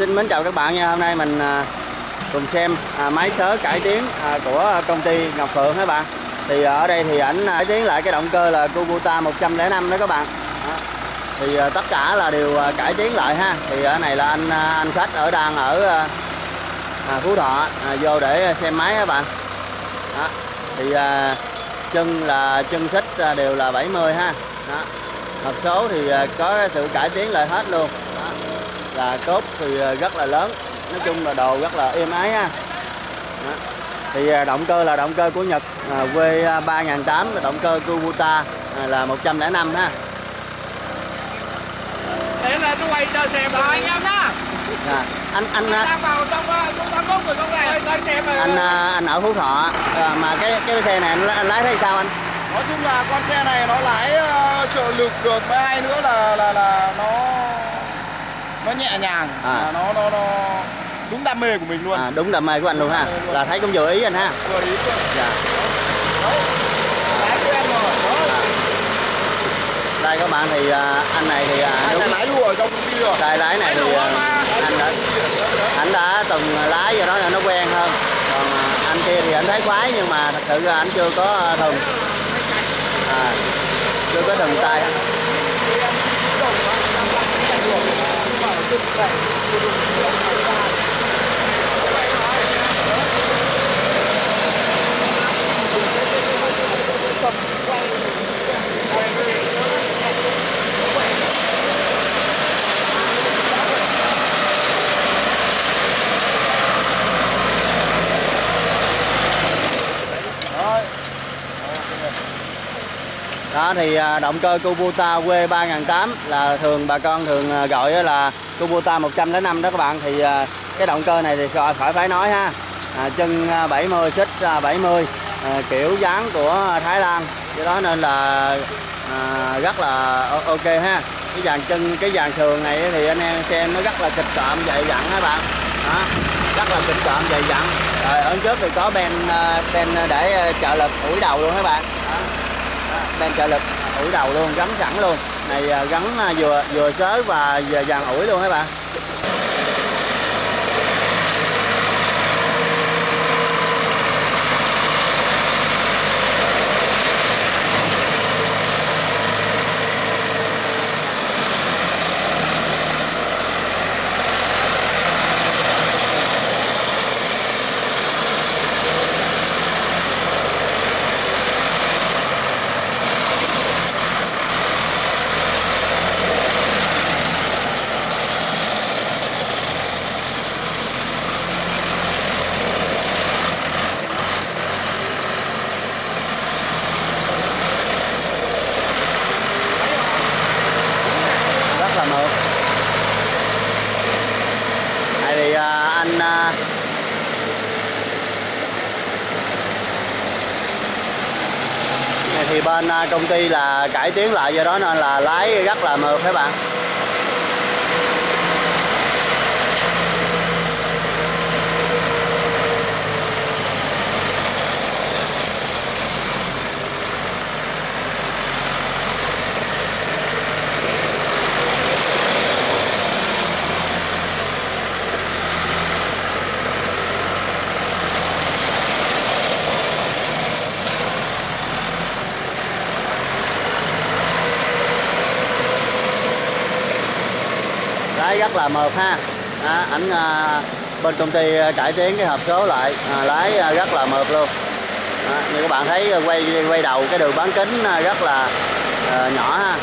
xin mến chào các bạn nha. Hôm nay mình à, cùng xem à, máy sớ cải tiến à, của công ty Ngọc Phượng các bạn. Thì ở đây thì ảnh cải tiến lại cái động cơ là Kubota 105 đó các bạn. Thì tất cả là đều cải tiến lại ha. Thì ở này là anh anh khách ở đang ở Phú Thọ vô để xem máy các bạn. Đó. Thì chân là, chân xích đều là 70 ha. Đó. Hộp số thì có sự cải tiến lại hết luôn. Là cốt thì à, rất là lớn. Nói chung là đồ rất là êm ái ha. Đó. thì à, động cơ là động cơ của Nhật à, V3008 là động cơ Kubota à, là 105 ha. Để lên nó quay cho xem. Rồi anh em nhá. à, anh anh à, Đang vào trong trung tâm gốc của trong này. tới tới xem rồi anh anh ở Phú Thọ à, mà cái cái xe này anh, anh lái thấy sao anh? Nói chung là con xe này nó lái uh, trợ lực được với hai nữa là là là nó nó nhẹ nhàng, À. à. nó nó nó đúng đam mê của mình luôn. à, đúng đam mê của anh luôn ha là thấy cũng vừa ý anh ha Vừa ý luôn. dạ. Đấy. Lái quen rồi. Đó. đây các bạn thì à, anh này thì à, Anh đúng này lái đua ở trong công ty rồi. đây lái này thì à, anh đã anh đã từng lái do đó là nó quen hơn còn à, anh kia thì anh thấy khoái nhưng mà thật sự là anh chưa có à, thừng à, chưa có thừng tay Đấy. Đó thì à, động cơ Kubota W3008 là thường bà con thường à, gọi là Kubota 105 đó các bạn. Thì à, cái động cơ này thì khỏi khỏi phải nói ha. À, chân 70 xích 70 à, kiểu dáng của Thái Lan. Do đó nên là à, rất là ok ha. Cái dàn chân cái dàn thường này thì anh em xem nó rất là kịch cộm dày dặn các bạn. Đó rất là kịch cộm dày dặn. Rồi ở trước thì có ben ben để trợ lực ủi đầu luôn các bạn? Đó bên trợ lực. Ủi đầu luôn, gắn sẵn luôn. Này à, gắn à, vừa vừa sớ và vừa dàn ủi luôn các bạn rất là mượt này thì à, à, thì bên à, công ty là cải tiến lại do đó nên là lái rất là mượt các bạn. Rất là mượt ha. À, ảnh à, bên công ty ờ, cải tiến cái hộp số lại à, lái à, rất là mượt luôn. À, như các bạn thấy quay quay đầu cái đường bán kính rất là à, nhỏ ha.